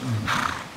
Mm.